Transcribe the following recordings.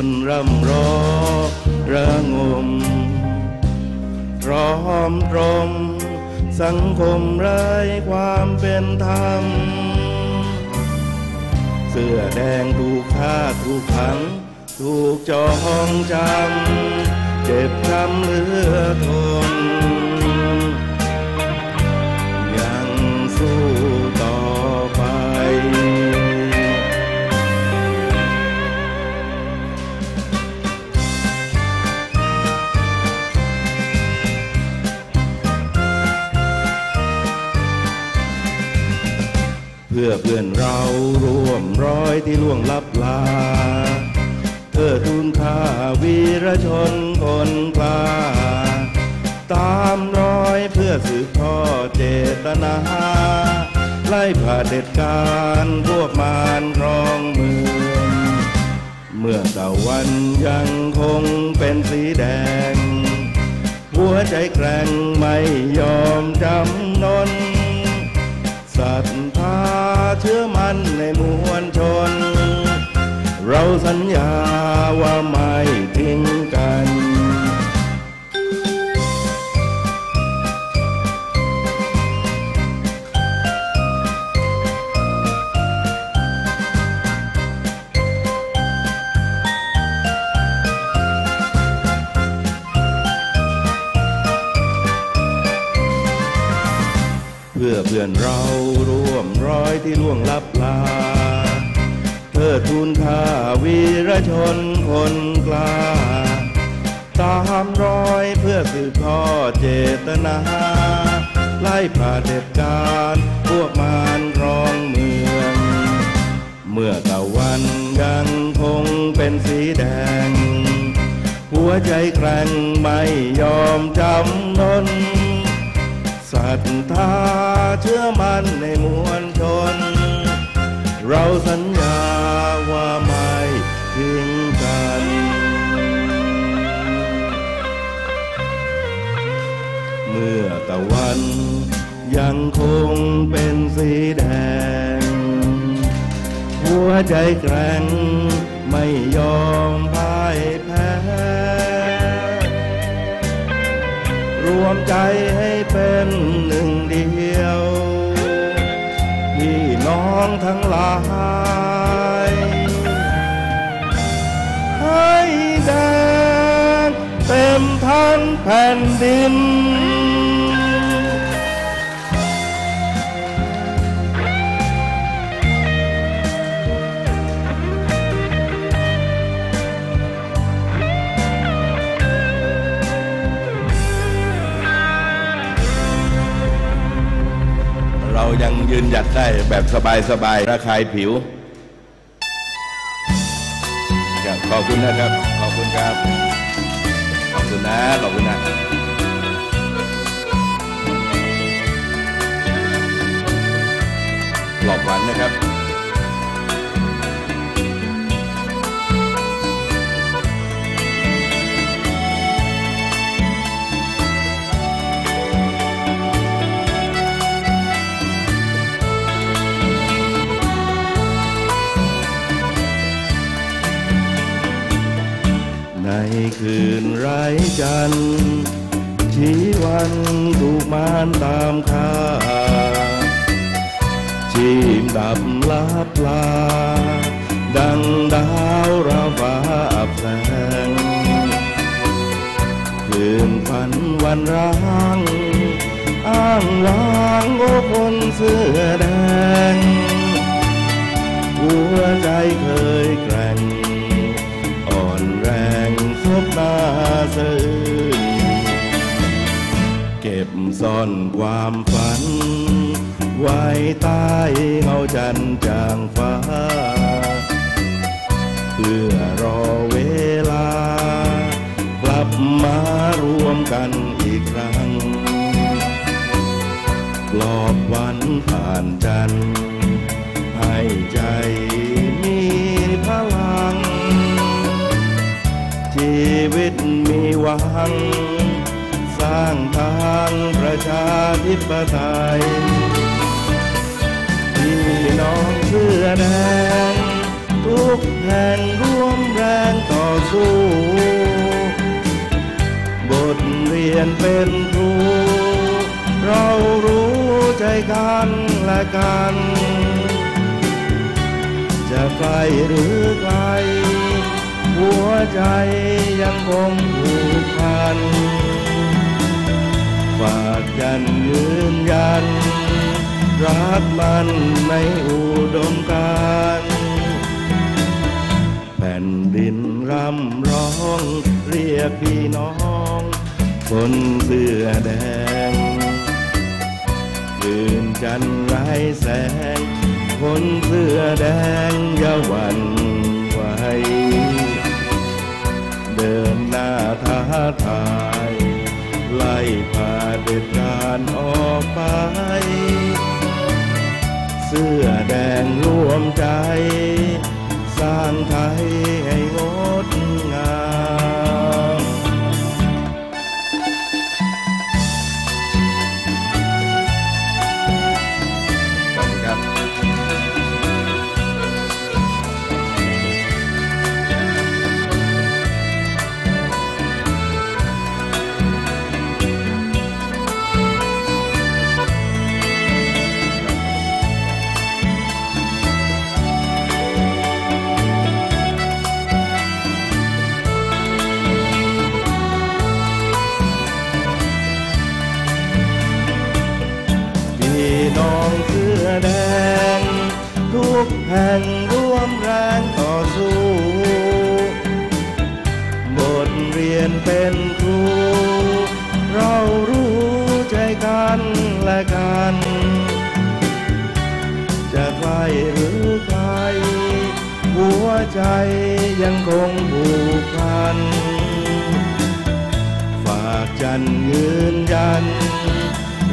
คนร่ำให้ผู้คนร่ำรอ เพื่อนเราร่วมร้อยที่ล่วงลับลาเธอทูลค่าวีรชนคนกล้า ตามรอยเพื่อสืบทอดเจตนา ไล่ผ่าเด็ดการพวกมารครองเมืองเมื่อตะวันยังคงเป็นสีแดง หัวใจแกร่งไม่ยอมจำนนศรัทธา เชื่อมั่นในมวลชน เราสัญญาว่าไม่ทิ้ง ล่วงลับลาเธอทูลค่าวีรชนคนกล้าตามรอยเพื่อสืบทอดเจตนา ไล่ผ่าเด็ดการพวกมารรองเมือง เมื่อตะวันยังคงเป็นสีแดง หัวใจแกร่งไม่ยอมจำนนศรัทธาเชื่อมั่นในมวลชน เราสัญญาว่าไม่ทิ้งกันเมื่อตะวันยังคงเป็นสีแดง หัวใจแกร่งไม่ยอมพ่ายแพ้ รวมใจให้เป็น องทั้งหลาย ให้แดงเต็มทั้งแผ่นดิน ยืนหยัดได้แบบสบายๆระคายผิวขอบคุณนะครับ ขอบคุณครับ ขอบคุณนะ ขอบคุณนะหลอกหวานนะครับ จันชีวันถูกมารตามฆ่าชีมดับลับลา ดังดาวราฟ้าอับแสงคืนฝันวันร้างอ้างว้างโอ้คนเสื้อแดงหัวใจเคย ซ่อนความฝัน ไว้ใต้เงาจันจางฟ้า เพื่อรอเวลา กลับมารวมกันอีกครั้งปลอบวันผ่านจัน ให้ใจมีพลัง ชีวิตมีหวัง ข้างทางประชาธิปไตยพี่น้องเสื้อแดงทุกแห่งร่วมแรงต่อสู้ บทเรียนเป็นครูเรารู้ใจกันและกัน จะไกลหรือไกลหัวใจยังคงผูกพัน ฝากยันยืนยัน รักมันในอุดมการแผ่นดินร่ำร้องเรียกพี่น้อง คนเสื้อแดงยืนจันไร้แสง คนเสื้อแดงอย่าหวั่นไหวเดินหน้าท้าทาย เกแห่งร่วมแรงต่อสู้ บทเรียนเป็นครู เรารู้ใจกันและกัน จะไกลหรือไกลหัวใจยังคงผูกพัน ฝากจันยืนยัน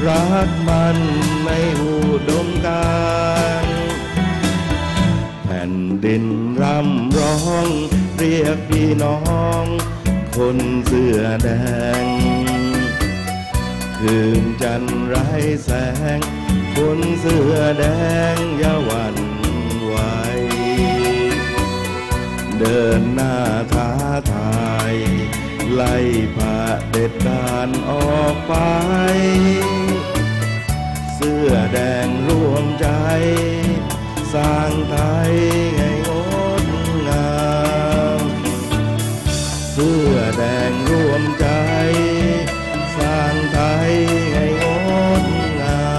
รักมันไม่อุดมการ นดินร่ำร้อง เรียกพี่น้อง คนเสื้อแดง คืนจันทร์ไร้แสง คนเสื้อแดงอย่าหวั่นไหวเดินหน้าท้าทาย ไล่พาเด็ดการออกไป เสื้อแดงร่วมใจ สร้างไทยให้งดงามเสื้อแดงร่วมใจ สร้างไทยให้งดงา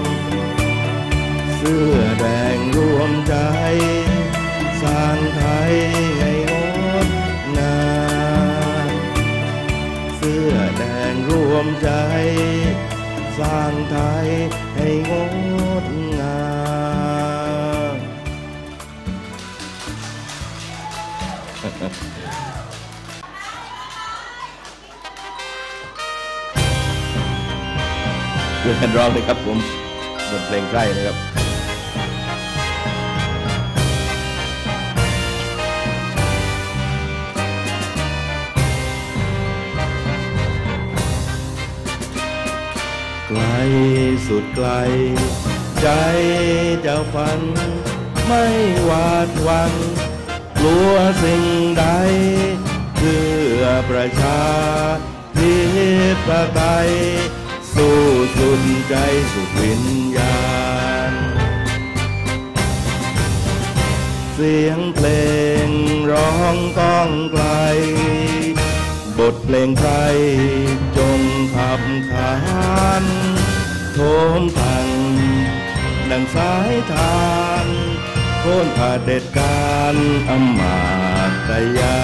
มเสื้อแดงร่วมใจ สร้างไทยให้งดงามเสื้อแดงร่วมใจ สร้างไทยให้งด ร้องเลยครับผมบทเพลงใกล้นะครับไกลสุดไกล ใจจะฝัน ไม่หวาดหวังกลัวสิ่งใด เพื่อประชาธิปไตย สุดใจสุดวิญญาณ เสียงเพลงร้องก้องไกล บทเพลงไทยจงขับขานโทมพัง ดังสายทานโค่นผาเด็ดการอำมาตยา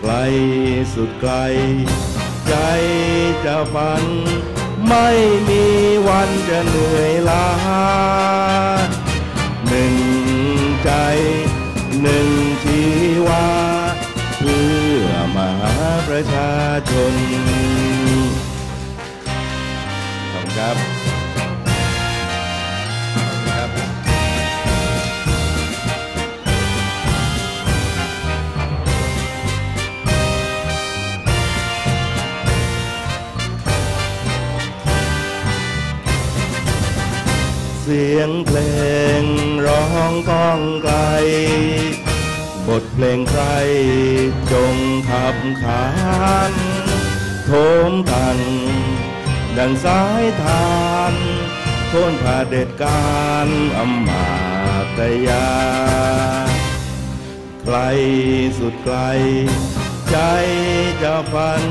ไกลสุดไกล ใจจะฝัน ไม่มีวันจะเหนื่อยล้าหนึ่งใจหนึ่งชีวาเพื่อมหาประชาชนขอบคุณครับ เสียงเพลงร้องก้องไกล บทเพลงใครจงขับขานโถมทัน ดังสายทานโค่นผ่าเด็ดการอำมาตยาใครสุดไกล ใจจะฝัน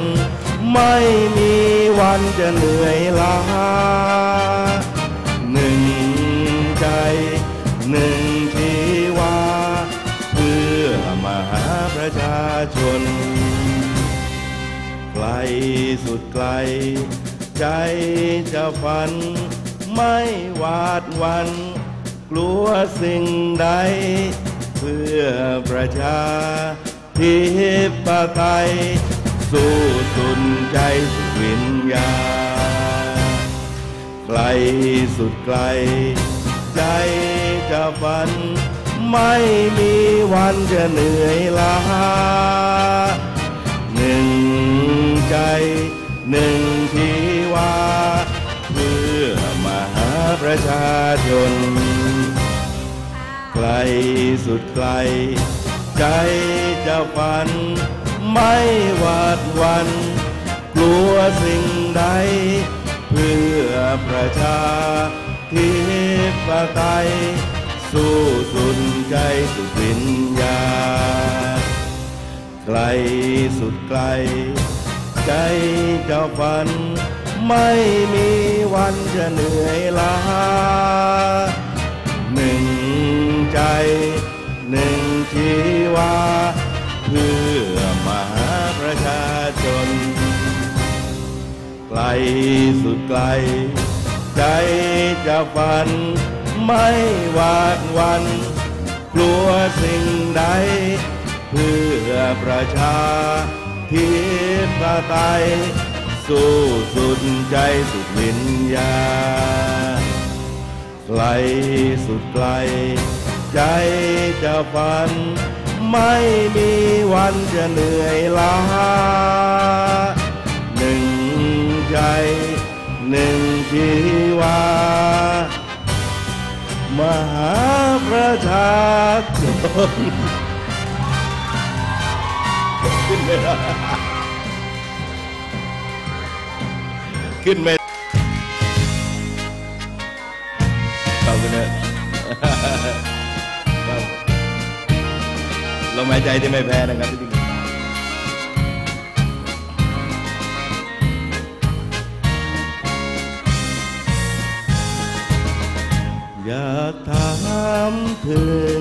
ไม่มีวันจะเหนื่อยล้า หนึ่งชีวา เพื่อมหาประชาชน ไกลสุดไกล ใจจะฝัน ไม่หวาดหวัน กลัวสิ่งใด เพื่อประชาธิปไตยสู้สุดใจสุดวิญญาณไกลสุดไกล ใจจะฝัน ไม่มีวันจะเหนื่อยล้าหนึ่งใจหนึ่งทีวาเพื่อมหาประชาชน ไกลสุดไกล ใจจะฝัน ไม่หวาดหวัน กลัวสิ่งใด เพื่อประชา ธิปไตยสู้สุดใจสุดวิญญาณไกลสุดไกล ใจจะฝัน ไม่มีวันจะเหนื่อยล้าหนึ่งใจ หนึ่งชีวา เพื่อมหาประชาชน ไกลสุดไกล ใจจะฝัน ไม่หวาดหวัน กลัวสิ่งใด เพื่อประชาธิปไตยสู้สุดใจสุดวิญญาไกลสุดไกล ใจจะฝัน ไม่มีวันจะเหนื่อยล้าหนึ่งใจ หนึ่งชีวามหาประชาชนขึ้นไม่ได้ขึ้นไม่ขอบคุณนะครับลมหายใจที่ไม่แพ้นะครับพี่ติ๊ อยากถามถึง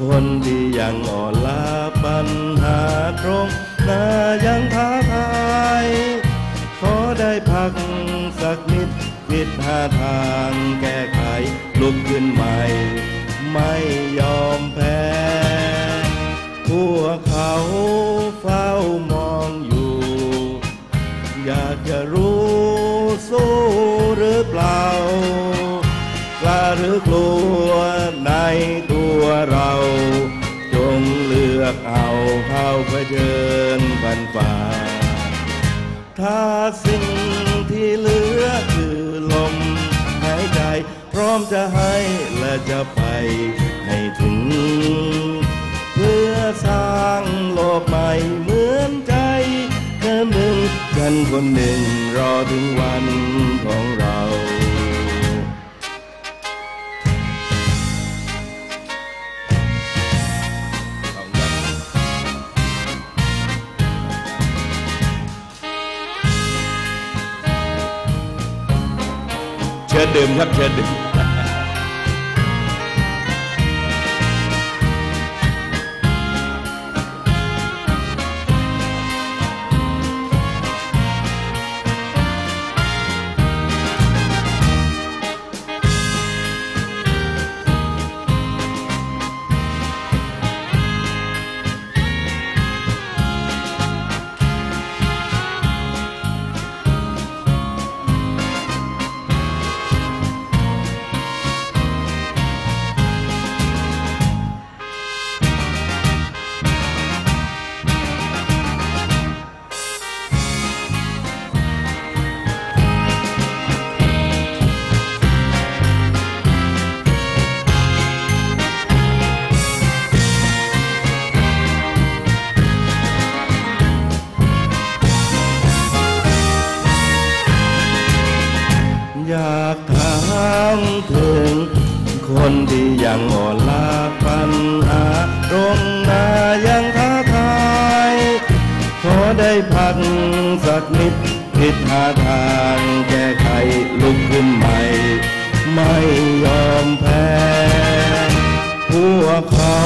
คนที่ยังอ่อนล้าปัญหาตรงหน้ายังท้าทายขอได้พักสักนิดคิดหาทางแก้ไขลุกขึ้นใหม่ ไม่ยอมแพ้พวกเขาเฝ้า นฝ่าถ้าสิ่งที่เหลือคือลมหายใจ พร้อมจะให้และจะไปให้ถึง เพื่อสร้างโลกใหม่เหมือนใจเธอหนึ่งกันคนหนึ่งรอถึงวันของเรา เชิญดื่มครับเชิญดื่ม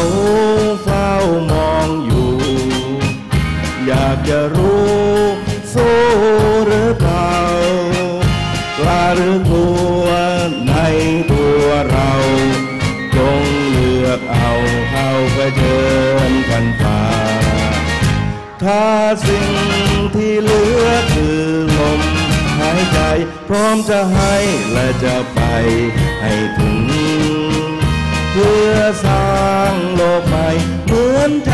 เขาเฝ้ามองอยู่ อยากจะรู้สู้หรือเปล่ากล้าหรือกลัวในตัวเราจงเลือกเอาเข้าไปเชิญกันฝ่าถ้าสิ่งที่เหลือคือลมหายใจ พร้อมจะให้และจะไปให้ พื่อสร้างโลกใหม่เหมือนใจ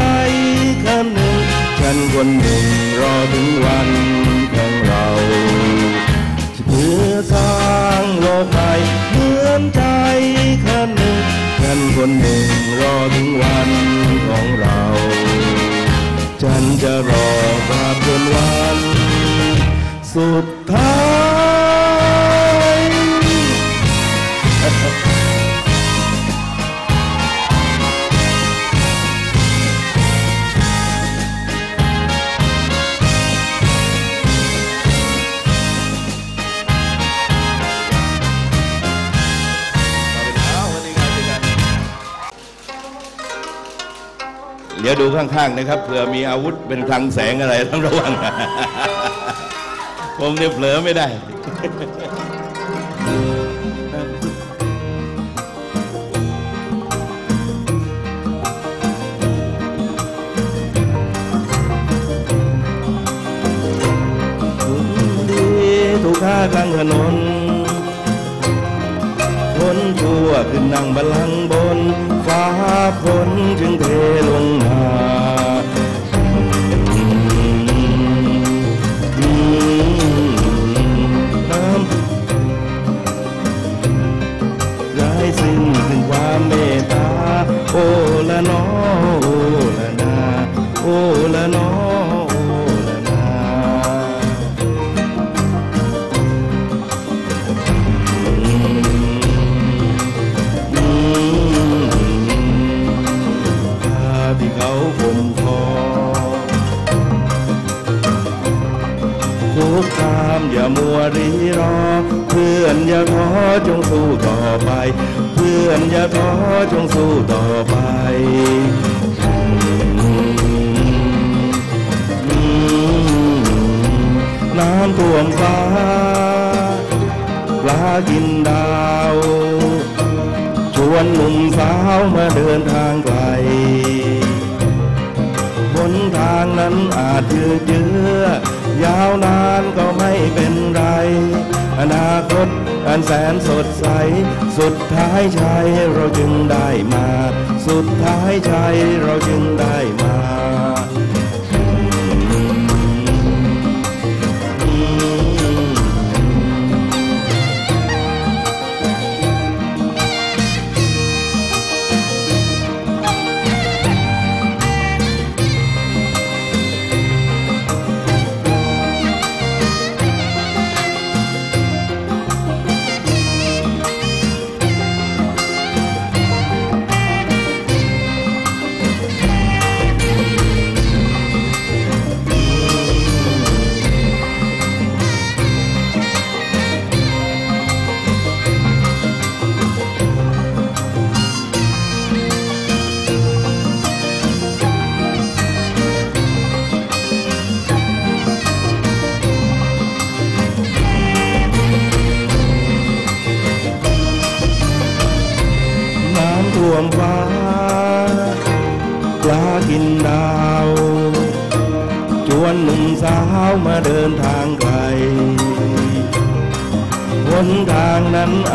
คนหนึ่ง ฉันคนหนึ่งรอถึงวันของเราเพื่อสร้างโลกใหม่เหมือนใจคนหนึ่ง ฉันคนหนึ่งรอถึงวันของเรา ฉันจะรอตราบจนวัน สุด เดี๋ยวดูข้างๆนะครับเผื่อมีอาวุธเป็นคลังแสงอะไรต้องระวัง ผมเนี่ยเผลอไม่ได้ทุกดีทุกท่ากลางถนน คนชั่วขึ้นนั่งบัลลังก์บน ฝนจึงเทลงมาน้ำร้ายสิ้นถึงความเมตตาโอละน้อ่มัวรีรอ เพื่อนอย่าท้อจงสู้ต่อไป เพื่อนอย่าท้อจงสู้ต่อไปน้ำท่วมฟ้าปลากินดาว ชวนหนุ่มสาวมาเดินทางไกล บนทางนั้นอาจยืดเยื้อ ยาวนานก็ไม่เป็นไร อนาคตอันแสนสดใส สุดท้ายใจเราจึงได้มา สุดท้ายใจเราจึงได้มา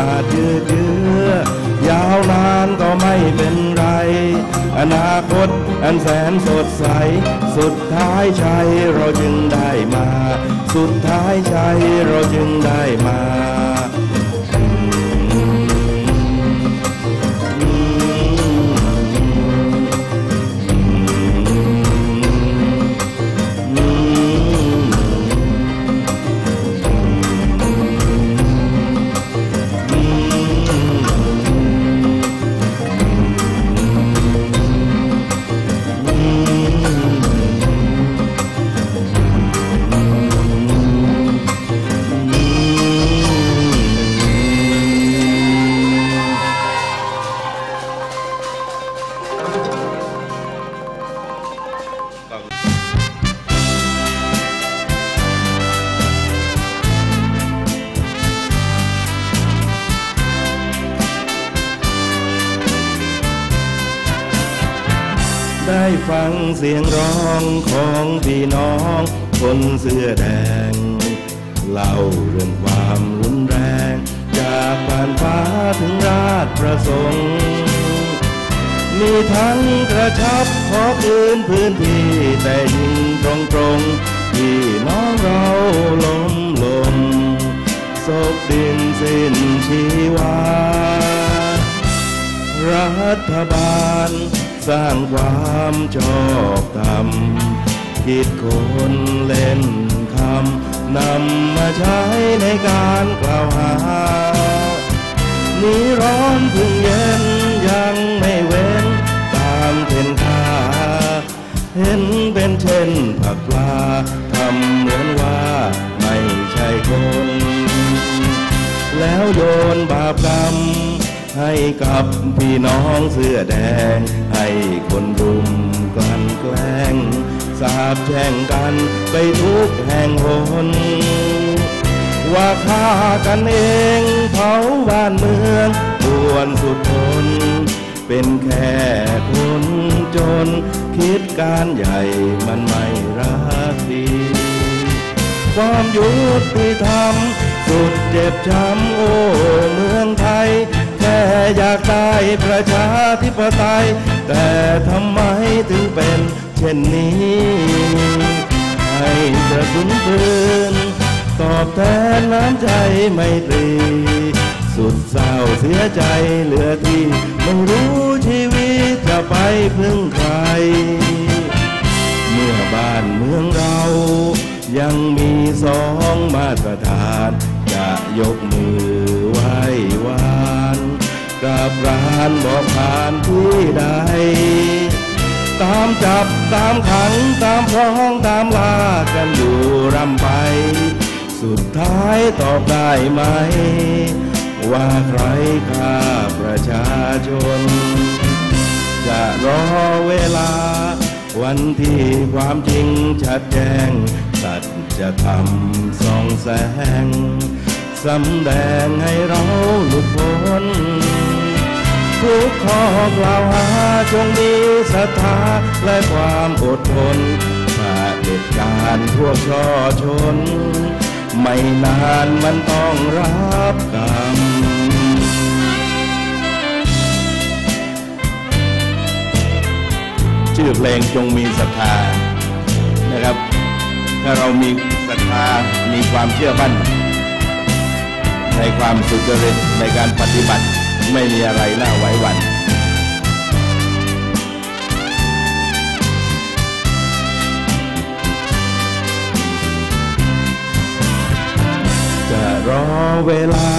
อาจยืดเยื้อยาวนานก็ไม่เป็นไร อนาคตอันแสนสดใส สุดท้ายใจเราจึงได้มา สุดท้ายใจเราจึงได้มา ฟังเสียงร้องของพี่น้องคนเสื้อแดง เล่าเรื่องความรุนแรง จากผ่านฟ้าถึงราชประสงค์ มีทั้งกระชับขอคืนพื้นที่แต่ยิงตรงตรงๆที่น้องเราล้มลงศพดินสิ้นชีวา รัฐบาล สร้างความชอบธรรมคิดคนเล่นคำนำมาใช้ในการกล่าวหา นี้ร้อนพึ่งเย็นยังไม่เว้นตามเพ่นทาเห็นเป็นเช่นผักปลาทำเหมือนว่าไม่ใช่คน แล้วโยนบาปกรรม ให้กับพี่น้องเสื้อแดง ให้คนรุมกันแกล้ง สาบแช่งกันไปทุกแห่งหน ว่าฆ่ากันเองเผาบ้านเมืองปวนสุดทน เป็นแค่คนจน คิดการใหญ่มันไม่รักดีความยุติธรรมสุดเจ็บช้ำโอ้เมืองไทย แค่อยากได้ประชาธิปไตย แต่ทำไมถึงเป็นเช่นนี้ ให้กระสุนปืนตอบแทนน้ำใจไม่ตรี สุดเศร้าเสียใจเหลือที่ไม่รู้ชีวิตจะไปพึ่งใคร เมื่อบ้านเมืองเรายังมีสองมาตรฐาน จะยกมือไหว้วา กราบรานบอกผ่านที่ใด ตามจับตามขังตามพ้องตามลากันอยู่รำไป สุดท้ายตอบได้ไหม ว่าใครฆ่าประชาชน จะรอเวลา วันที่ความจริงชัดแจ้ง สัตว์จะทำส่องแสงสำแดงให้เราหลุดพ้น ทุกข้อกล่าวหาจงมีศรัทธาและความอดทนถ้าเหตุการณ์พวกช่อชน ไม่นานมันต้องรับกรรมชื่อเพลงจงมีศรัทธานะครับ ถ้าเรามีศรัทธามีความเชื่อมั่น ในความสุจริตในการปฏิบัติ ไม่มีอะไรน่าไว้หวันจะรอเวลา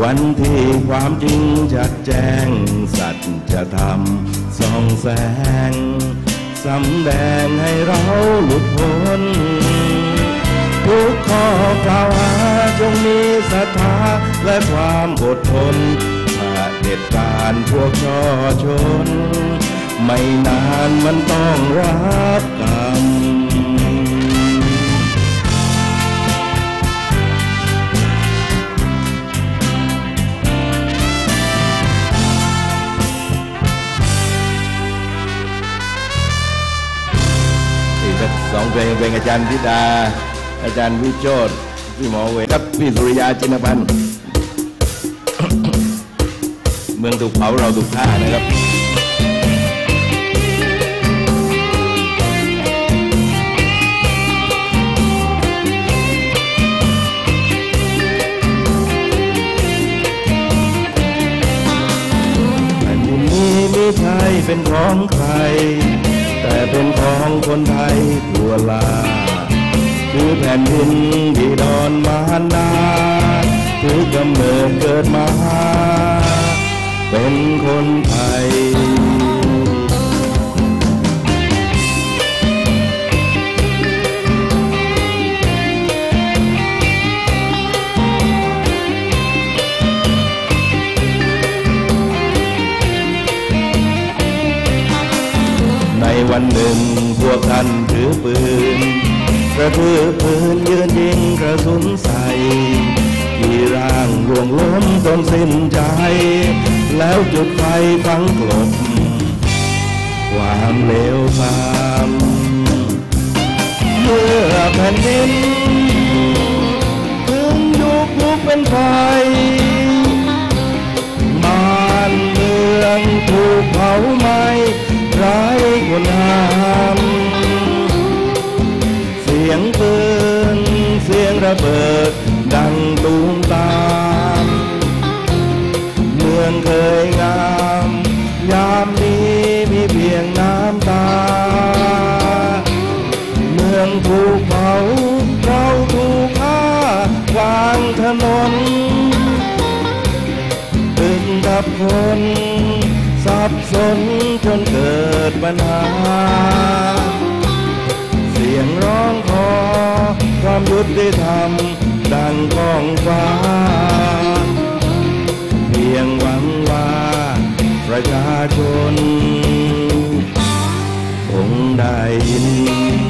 วันที่ความจริงชัดแจ้ง สัตว์จะทำส่องแสงสำแดงให้เราหลุดพ้นทุกข้อกล่าวหาจงมีศรัทธาและความอดทน เหตุการณ์พวกช่อชน ไม่นานมันต้องรับกรรมอีกสักสองเพลงเพลงอาจารย์ธิดา อาจารย์วิโชตพี่หมอเวครับพี่สุริยาจินพันธ์ เมืองถูกเผาเราถูกฆ่านะครับแผ่นดินนี้ไม่ใช่เป็นของใคร แต่เป็นของคนไทยทั่วลา คือแผ่นดินที่ดอนมารดาถือกำเนิดเกิดมา เป็นคนไทยในวันหนึ่งพวกท่านถือปืน กระทืบปืนยืนยิงกระสุนใส่กี่ร่างร่วงล้มจนสิ้นใจ แล้วจุดไฟฝังกลบความเลวทรามเมื่อแผ่นดินถึงยุคลุกเป็นไฟบ้านเมืองถูกเผาไหม้ไร้คนห้ามเสียงปืนเสียงระเบิดดังตูมตาม องเคยงาม ยามนี้มีเพียงน้ำตา เมืองถูกเผาเราถูกฆ่าวางถนนตึงกับคนสับสนจนเกิดปัญหา เสียงร้องขอความยุติธรรมดังก้องฟ้า ประชาชน คงได้ยิน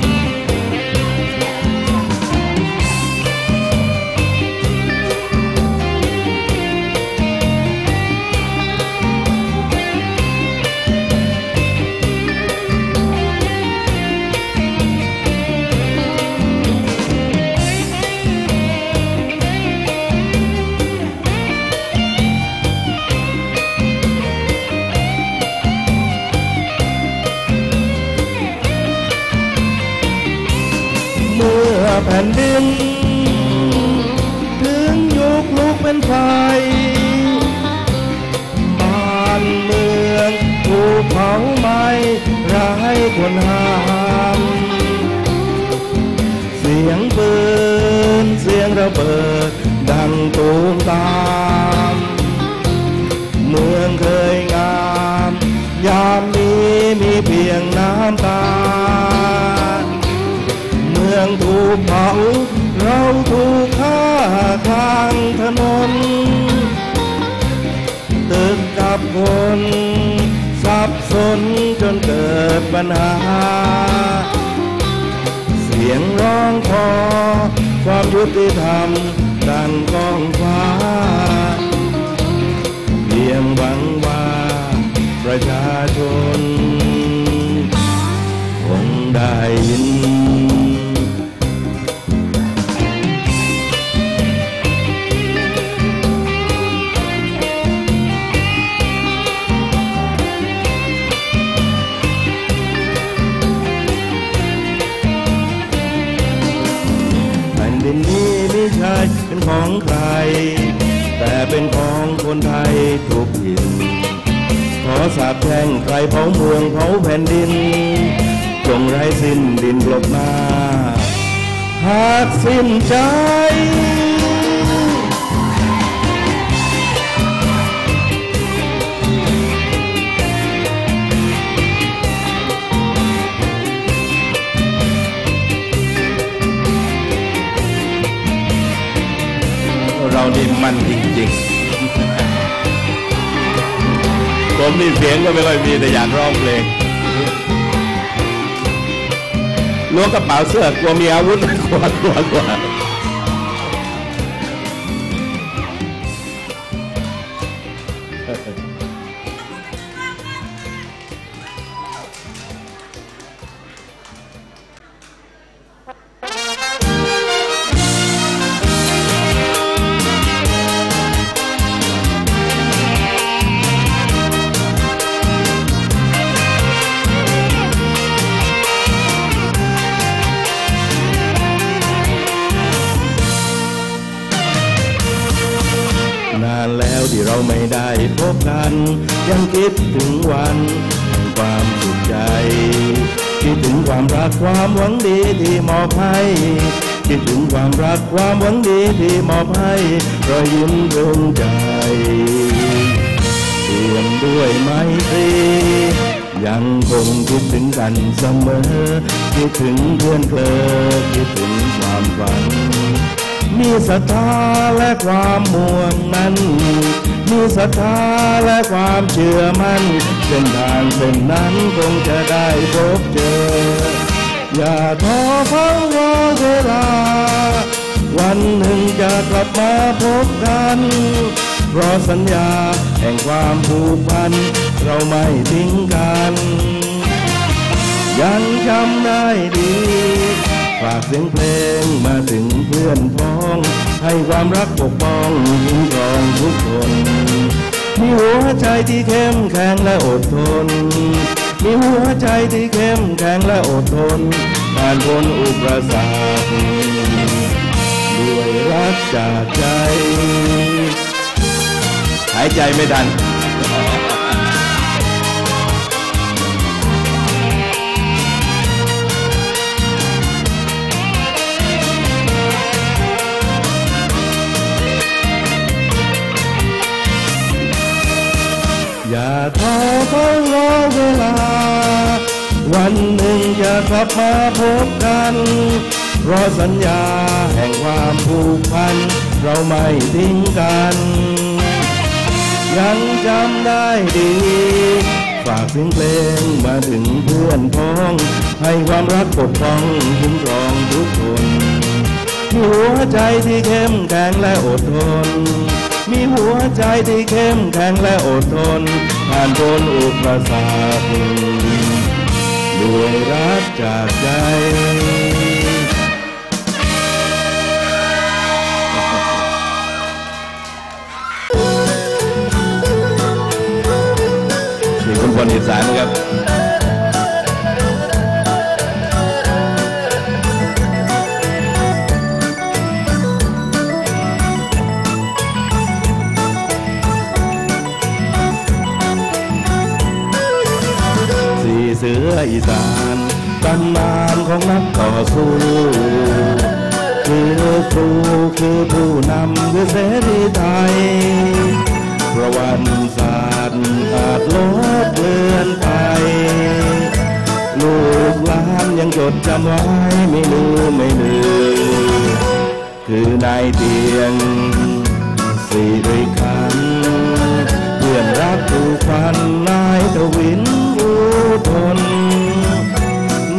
คนสับสนจนเกิดปัญหา เสียงร้องขอความยุติธรรมดังก้องฟ้า เพียงหวังว่าประชาชน คงได้ยิน ไม่ใช่เป็นของใคร แต่เป็นของคนไทยทุกถิ่นขอสาบแช่งใครเผาเมืองเผาแผ่นดิน จงไร้สิ้นดินกลบหน้าหากสิ้นใจ นี่มันจริงๆ ผมนี่เสียงก็ไม่ค่อยมีแต่อยากร้องเพลงล้วงกระเป๋าเสื้อกลัวมีอาวุธกลัวกลัวกลัว รัทธาและความม่วงนั้น มีศรัทธาและความเชื่อมั่นเส้นทางเส้นนั้นคงจะได้พบเจอ อย่าท้อพังรอเวลา วันหนึ่งจะกลับมาพบกันเพราะสัญญาแห่งความผูกพัน เราไม่ทิ้งกัน ยังจำได้ดี ฝากเสียงเพลงมาถึงเพื่อนพ้อง ให้ความรักปกป้องคุ้มครองทุกคน มีหัวใจที่เข้มแข็งและอดทน มีหัวใจที่เข้มแข็งและอดทนผ่านพ้นอุปสรรคด้วยรักจากใจ หายใจไม่ดัน ท้อท้อรอเวลา วันหนึ่งจะกลับมาพบกันราะสัญญาแห่งความผูกพัน เราไม่ทิ้งกัน ยังจำได้ดี ฝากเสียงเพลงมาถึงเพื่อนพ้อง ให้ความรักปกป้องคุ้มครองทุกคนมีหัวใจที่เข้มแข็งและอดทน มีหัวใจที่เข้มแข็งและอดทนผ่านพ้นอุปสรรคด้วยรักจากใจนี่คุณพลอีสานนะครับ เสืออีสานตำนานของนักต่อสู้คือครูคือผู้นำคือเสรีไทยประวัติศาสตร์อาจลบเลือนไป ลูกหลานยังจดจำไว้ไม่ลืมไม่ลืมคือนายเตียง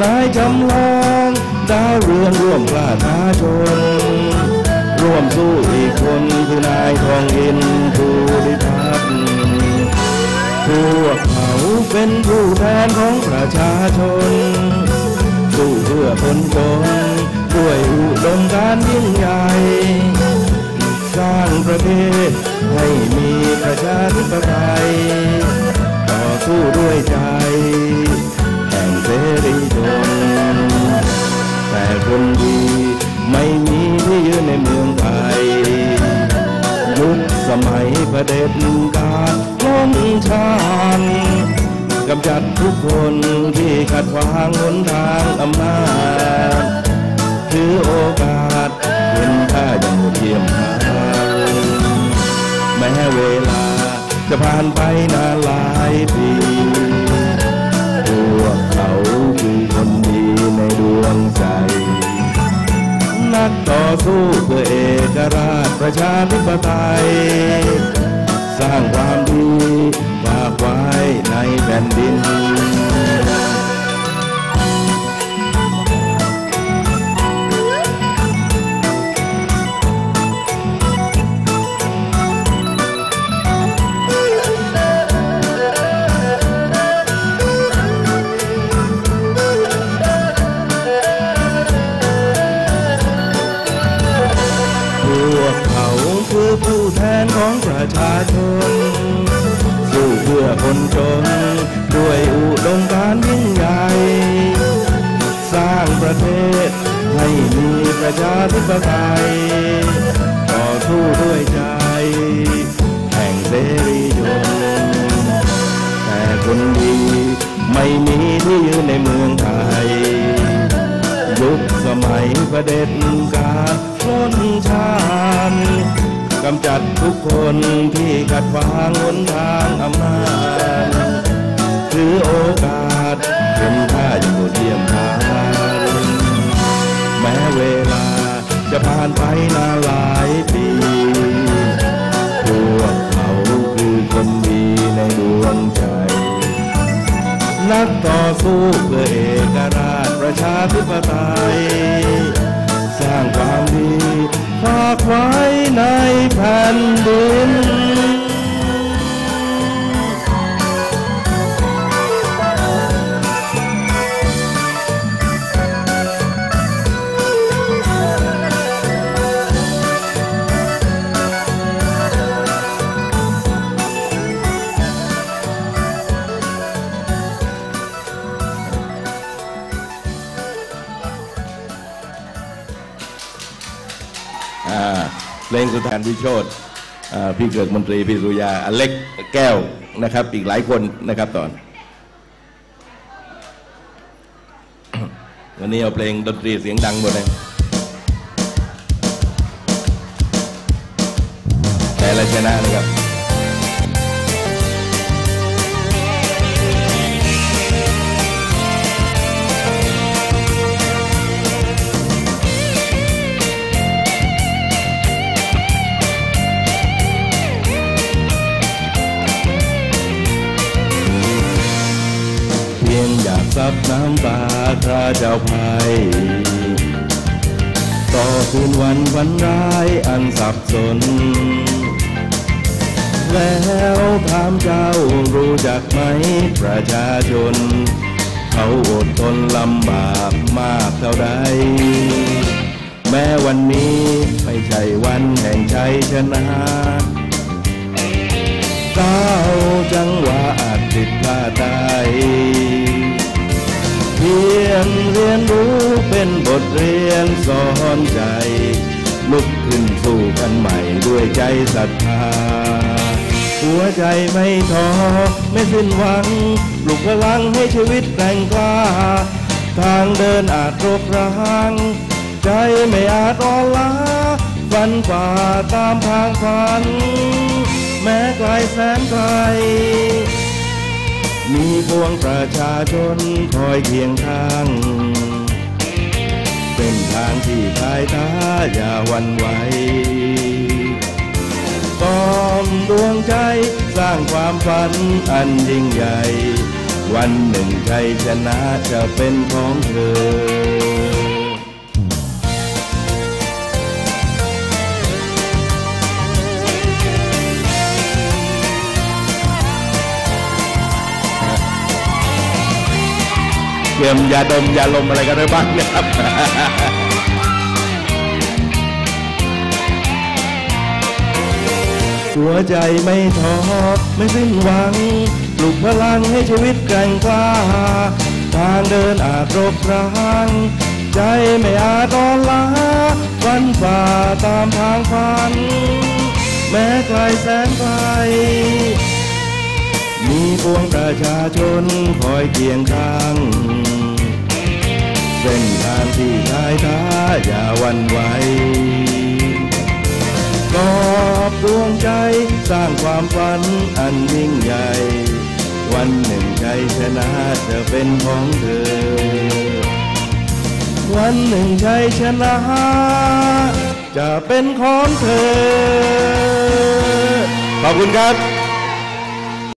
นายจำลองดาวเรืองร่วมกล้าท้าชน ร่วมสู้อีกคนคือนายทองอินภูริพัฒน์พวกเขาเป็นผู้แทนของประชาชน สู้เพื่อคนจนด้วยอุดมการยิ่งใหญ่สร้างประเทศให้มีประชาธิปไตยต่อสู้ด้วยใจแห่งเสรีช แต่คนดี ไม่มีที่ยืนในเมืองไทย ยุคสมัยประเด็จการล้มชาญกำจัดทุกคนที่ขัดขวางหนทางอำนาจถือโอกาสเป็นข้าอย่างโหดเยี่ยมทางแม้เวลาจะผ่านไปนานหลายปีพวกเขาคือคนดีในดวงใจ นักต่อสู้เพื่อเอกราชประชาธิปไตย สร้างความดี นักต่อสู้เพื่อเอกราชประชาธิปไตย สร้างความดีฝากไว้ในแผ่นดิน ลงสุธานพิโชตพี่เกิดมนตรีพี่สุยาอเล็กแก้วนะครับ อีกหลายคนนะครับตอน วันนี้เอาเพลงดนตรีเสียงดังหมดเลยแต่ละชนะ ซับน้ำตาคราเจ้าภัยต่อคืนวันวันร้ายอันสับสน แล้วถามเจ้ารู้จักไหมประชาชน เขาอดทนลำบากมากเท่าใด แม้วันนี้ไม่ใช่วันแห่งชัยชนะก้าวจังหวะอาจผิดพลาดได้ พียงเรียนรู้เป็นบทเรียนสอนใจ ลุกขึ้นสู้กันใหม่ด้วยใจศรัทธา หัวใจไม่ท้อไม่สิ้นหวังปลุกพลังให้ชีวิตแกร่งกล้า ทางเดินอาจรกร้าง ใจไม่อาจอ่อนล้าฝันฝ่าตามทางฝัน แม้ไกลแสนไกล มีพวงประชาชนคอยเคียงข้าง เป็นทางที่ภายตาอย่าหวันไหวตอมดวงใจสร้างความฝันอันยิ่งใหญ่ วันหนึ่งใจชนะจะเป็นของเธอ เตรียมยาดมยาลมอะไรกันได้บ้างนะครับหัวใจไม่ท้อไม่สิ้นหวังปลุกพลังให้ชีวิตแกร่งกล้า ทางเดินอาจรบร้างใจไม่อาจอ่อนล้าฟันฝ่าตามทางฝัน แม้ไกลแสนไกล มีพวงประชาชนคอยเคียงข้างเส้นทางที่ทายท้าอย่าหวันไหวกอบดวงใจสร้างความฝันอันยิ่งใหญ่ วันหนึ่งใจชนะจะเป็นของเธอ วันหนึ่งชัยชนะ จะเป็นของเธอ ขอบคุณครับ